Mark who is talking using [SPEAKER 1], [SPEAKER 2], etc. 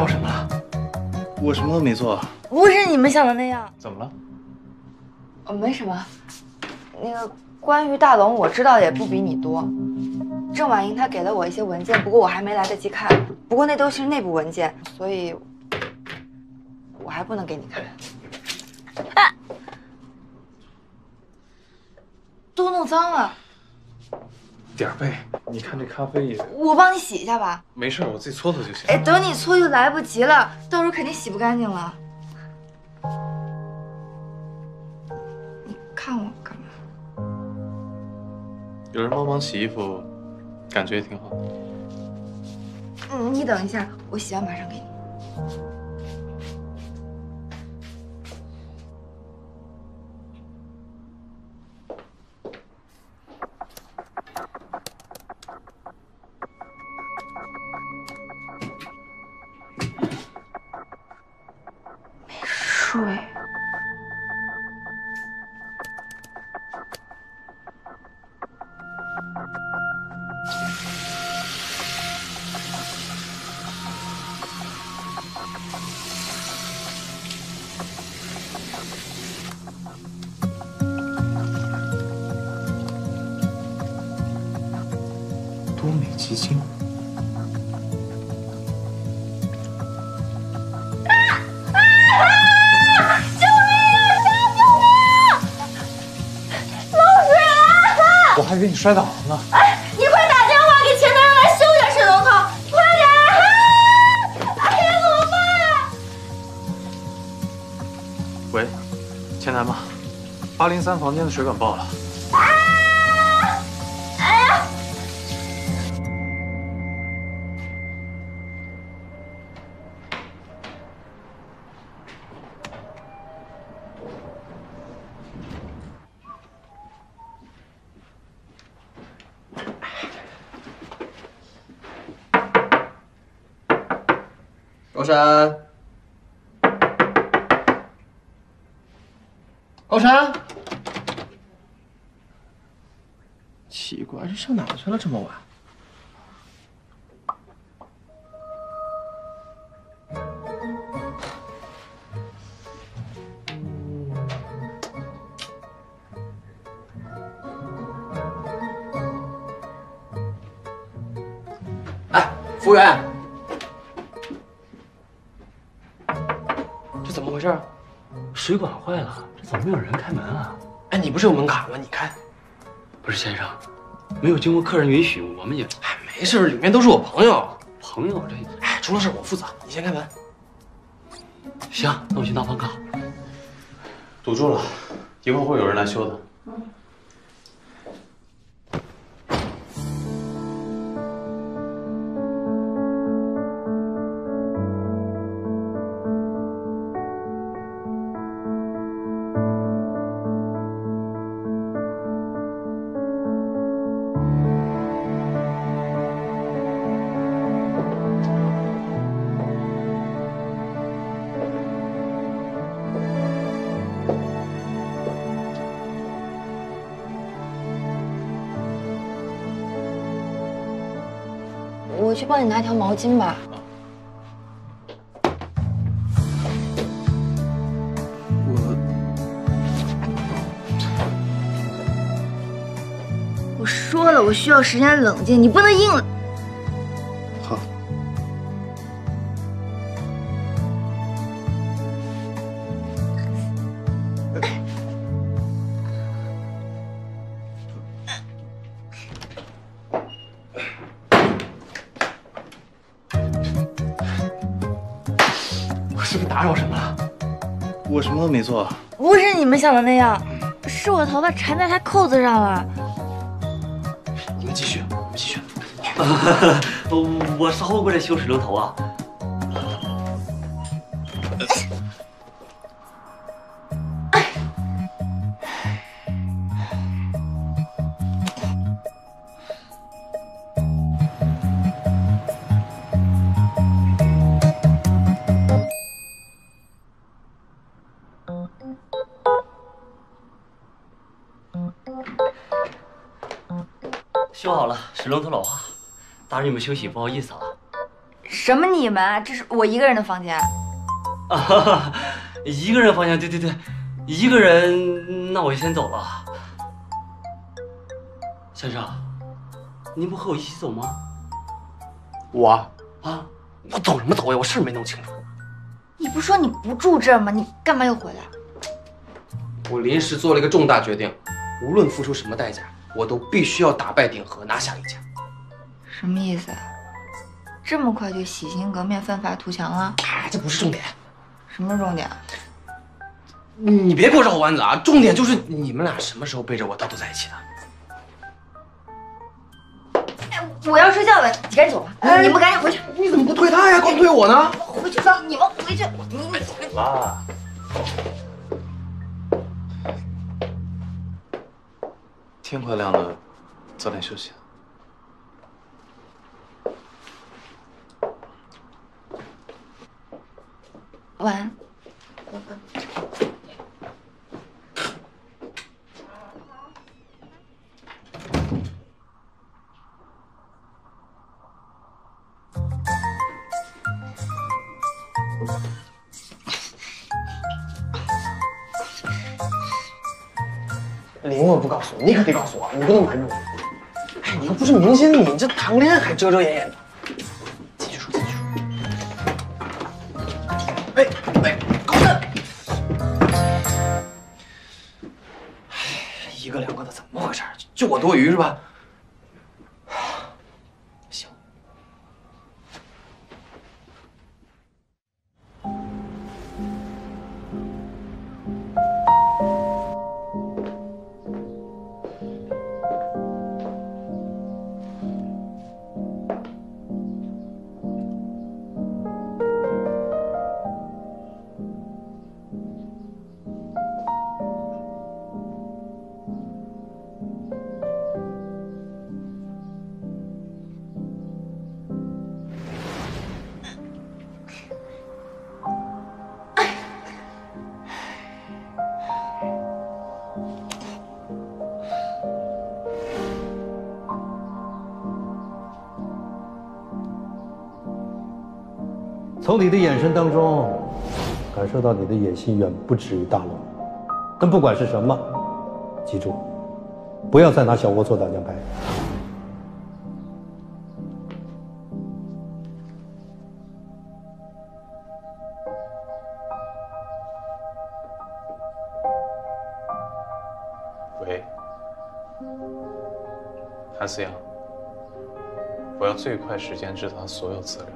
[SPEAKER 1] 我什么了？
[SPEAKER 2] 我什么都没做。
[SPEAKER 3] 不是你们想的那样。
[SPEAKER 1] 怎么了？
[SPEAKER 3] 哦，没什么。那个关于大龙，我知道的也不比你多。郑婉莹她给了我一些文件，不过我还没来得及看。不过那都是内部文件，所以我还不能给你看。啊！都弄脏了。
[SPEAKER 1] 点儿背，你看这咖啡也……
[SPEAKER 3] 我帮你洗一下吧。
[SPEAKER 1] 没事，我自己搓搓就行。
[SPEAKER 3] 哎，等你搓就来不及了，到时候肯定洗不干净了。你看我干嘛？
[SPEAKER 1] 有人帮忙洗衣服，感觉也挺好。
[SPEAKER 3] 嗯，你等一下，我洗完马上给你。
[SPEAKER 1] 多美基金。我还以为你摔倒了呢。八零三房间的水管爆了。
[SPEAKER 3] 哎呀！
[SPEAKER 4] 高山，高山，奇怪，这上哪去了这么晚？哎，服务员，这怎么回事？
[SPEAKER 5] 水管坏了，这怎么没有人开门啊？
[SPEAKER 4] 哎，你不是有门卡吗？你开。
[SPEAKER 5] 不是先生，没有经过客人允许，我们也
[SPEAKER 4] 哎，没事，里面都是我朋友。
[SPEAKER 5] 朋友这
[SPEAKER 4] 哎，出了事我负责，你先开门。
[SPEAKER 5] 行，那我去拿房卡。
[SPEAKER 1] 堵住了，一会儿会有人来修的。
[SPEAKER 3] 我去帮你拿条毛巾吧。我说了，我需要时间冷静，你不能硬
[SPEAKER 1] 是不是打扰什么了？
[SPEAKER 2] 我什么都没做。
[SPEAKER 3] 不是你们想的那样，是我头发缠在他扣子上了。
[SPEAKER 4] 你们继续，你们继续。
[SPEAKER 5] 我稍后过来修水龙头啊。修好了，水龙头老化，打扰你们休息，不好意思啊。
[SPEAKER 3] 什么你们啊？这是我一个人的房间。
[SPEAKER 5] 啊，哈哈，一个人房间，对对对，一个人，那我就先走了。先生，您不和我一起走吗？
[SPEAKER 4] 我
[SPEAKER 5] 啊，我走什么走呀？我事儿没弄清楚。
[SPEAKER 3] 你不说你不住这儿吗？你干嘛又回来？
[SPEAKER 4] 我临时做了一个重大决定，无论付出什么代价，我都必须要打败鼎和，拿下李家。
[SPEAKER 3] 什么意思？这么快就洗心革面、奋发图强了？
[SPEAKER 4] 哎，这不是重点，
[SPEAKER 3] 什么重点？
[SPEAKER 4] 你别给我绕弯子啊！重点就是你们俩什么时候背着我偷偷在一起的？
[SPEAKER 3] 哎，我要睡觉了，你赶紧走吧。
[SPEAKER 4] 哎
[SPEAKER 3] 你们赶紧回去。
[SPEAKER 4] 你怎么不推他呀？光推我呢？
[SPEAKER 3] 回去吧，你们回去。你你
[SPEAKER 1] 啦，天快亮了，早点休息。
[SPEAKER 3] 晚安。
[SPEAKER 4] 林我不告诉你，你可得告诉我，你不能瞒着我。哎，你又不是明星，你这谈个恋爱还遮遮掩掩的。继续说，继续说。哎哎，狗蛋！哎，一个两个的，怎么回事？就我多余是吧？
[SPEAKER 6] 从你的眼神当中，感受到你的野心远不止于大龙。但不管是什么，记住，不要再拿小窝做挡箭牌。
[SPEAKER 1] 喂，韩思阳，我要最快时间知道所有资料。